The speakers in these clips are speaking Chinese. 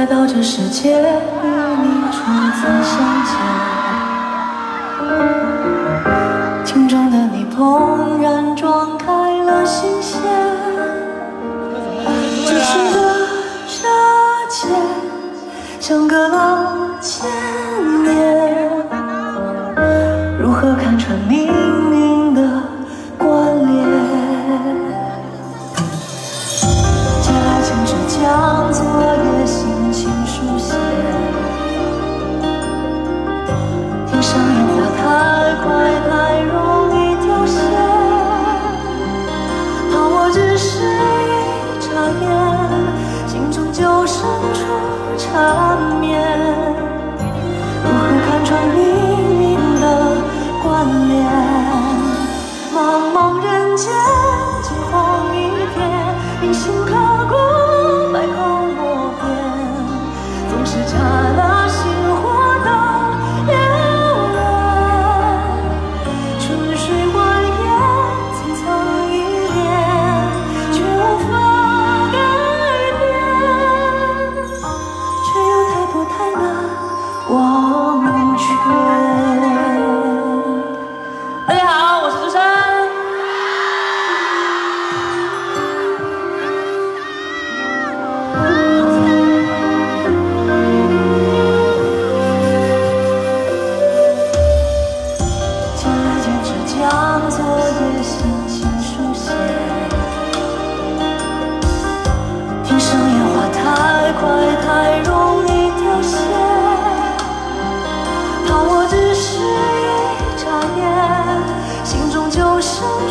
来到这世界，与你初次相见。镜中的你怦然撞开了心弦，只是的热切，相隔了千年，如何看穿命运？深处缠绵如何看穿你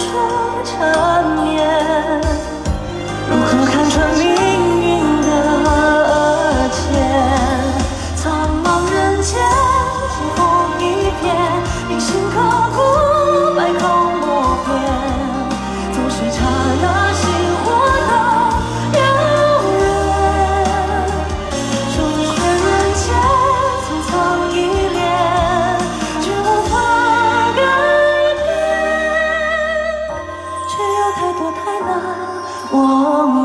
说缠绵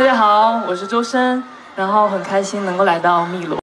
大家好我是周深然后很开心能够来到汨罗